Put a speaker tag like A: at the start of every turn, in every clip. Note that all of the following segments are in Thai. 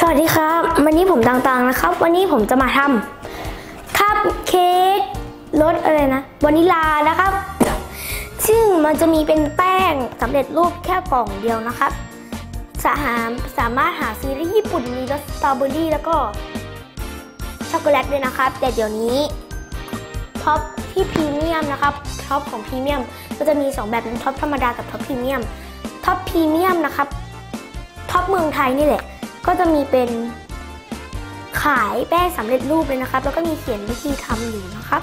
A: สวัสดีครับ วันนี้ผมต่างๆนะครับ วันนี้ผมจะมาทำคัพเค้กรสอะไรนะวานิลานะครับ ซึ่งมันจะมีเป็นแป้งสำเร็จรูปแค่กล่องเดียวนะครับ สาหาสามารถหาซื้อได้ญี่ปุ่นมีรสสตรอเบอรี่แล้วก็ช็อกโกแลตด้วยนะครับ แต่เดี๋ยวนี้ Tops ที่พรีเมียมนะครับ Tops ของพรีเมียมก็จะมี 2 แบบเป็น Tops ธรรมดากับ Tops พรีเมียมTops พรีเมียมนะครับ Tops เมืองไทยนี่แหละ ก็จะมีเป็นขายแป้งสำเร็จรูปเลยนะครับ แล้วก็มีเขียนวิธีทำอยู่นะครับ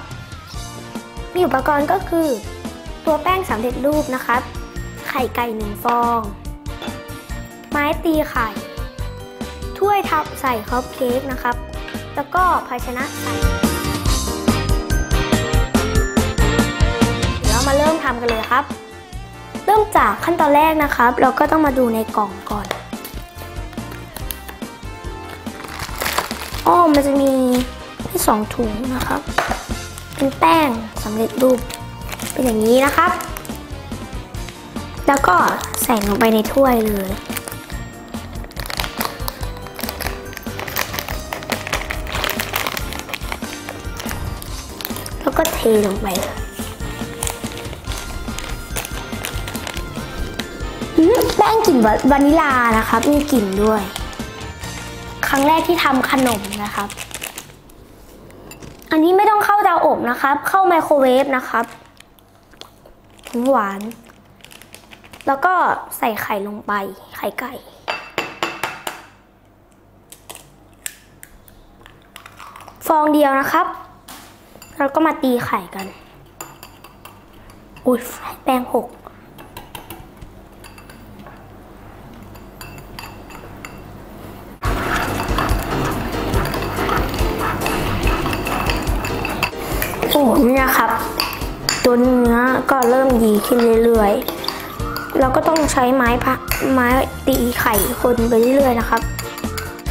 A: มีอุปกรณ์ก็คือ ตัวแป้งสำเร็จรูปนะครับ ไข่ไก่หนึ่งฟอง ไม้ตีไข่ ถ้วยทับใส่คัพเค้กนะครับ แล้วก็ภาชนะใส่เดี๋ยวเรามาเริ่มทำกันเลยครับ เริ่มจากขั้นตอนแรกนะครับ เราก็ต้องมาดูในกล่องก่อน อ้อมันจะมีให้สองถุงนะครับ เป็นแป้งสำเร็จรูป เป็นอย่างนี้นะครับ แล้วก็ใส่ลงไปในถ้วยเลยแล้วก็เทลงไปเลยแป้งกลิ่นวานิลานะครับ มีกลิ่นด้วย รั้งแรกที่ทำขนมนะครับ อันนี้ไม่ต้องเข้าเตาอบนะครับ เข้าไมโครเวฟนะครับหวาน แล้วก็ใส่ไข่ลงไป ไข่ไก่ ฟองเดียวนะครับแล้วก็มาตีไข่กัน อุ้ยแป้งหก โอ้เนี่ยครับ ตัวเนื้อก็เริ่มดีขึ้นเรื่อยๆ เราก็ต้องใช้ไม้พักไม้ตีไข่คนไปเรื่อยๆนะครับ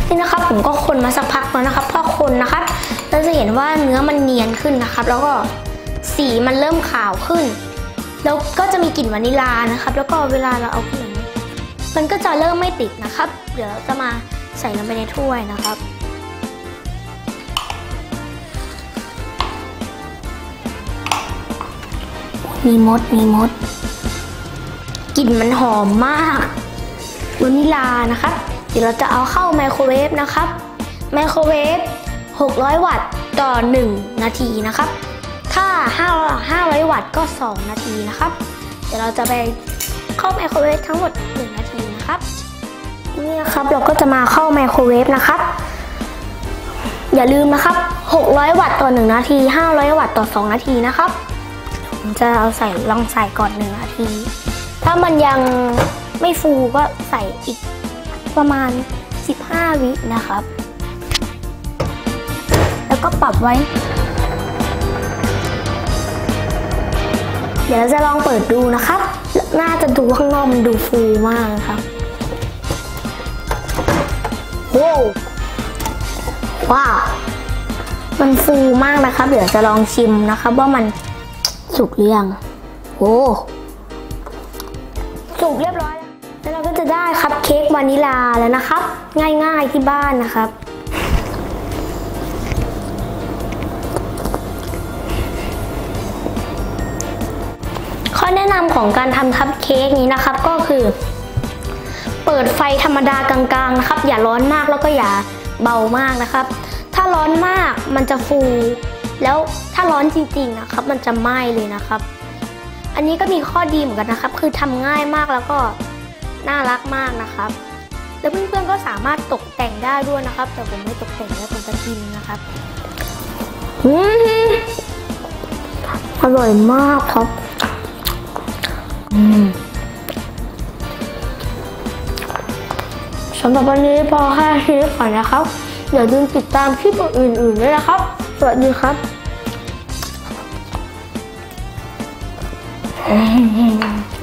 A: นี่นะครับผมก็คนมาสักพักแล้วนะครับพอคนนะครับเราจะเห็นว่าเนื้อมันเนียนขึ้นนะครับ แล้วก็สีมันเริ่มขาวขึ้น แล้วก็จะมีกลิ่นวานิลานะครับ แล้วก็เวลาเราเอาขนมมันก็จะเริ่มไม่ติดนะครับ เดี๋ยวเราจะมาใส่ลงไปในถ้วยนะครับ มีมด มีมด กลิ่นมันหอมมากวานิลานะครับ เดี๋ยวเราจะเอาเข้าไมโครเวฟนะครับ ไมโครเวฟ 600 วัตต์ต่อ 1 นาทีนะครับ ถ้า500 วัตต์ก็ 2 นาทีนะครับ เดี๋ยวเราจะไปเข้าไมโครเวฟทั้งหมด 1 นาทีนะครับ นี่นะครับเราก็จะมาเข้าไมโครเวฟนะครับ อย่าลืมนะครับ 600 วัตต์ต่อ 1 นาที 500 วัตต์ต่อ 2 นาทีนะครับ ผมจะเอาใส่ลองใส่ก่อน1นาที ถ้ามันยังไม่ฟูก็ใส่อีกประมาณ 15 วินะครับ แล้วก็ปรับไว้ เดี๋ยวเราจะลองเปิดดูนะครับ น่าจะดูข้างนอกมันดูฟูมากครับโว้วว้าวมันฟูมากนะครับ เดี๋ยวจะลองชิมนะครับว่ามัน สุกหรือยังโอ้สุกเรียบร้อยแล้วแล้วเราก็จะได้คัพเค้กวานิลาแล้วนะครับ ง่ายๆที่บ้านนะครับข้อแนะนำของการทำคัพเค้กนี้นะครับก็คือ เปิดไฟธรรมดากลางๆนะครับ อย่าร้อนมากแล้วก็อย่าเบามากนะครับ ถ้าร้อนมากมันจะฟู แล้วถ้าร้อนจริงๆนะครับ มันจะไหม้เลยนะครับ อันนี้ก็มีข้อดีเหมือนกันนะครับ คือทำง่ายมากแล้วก็น่ารักมากนะครับ แล้วเพื่อนๆก็สามารถตกแต่งได้ด้วยนะครับ แต่ผมไม่ตกแต่งแล้วผมจะกินนะครับอืมอร่อยมากครับสำหรับวันนี้พอแค่นี้ก่อนนะครับอย่าลืมติดตามคลิปอื่นๆด้วยนะครับ วัสดีครับ Mm-hmm.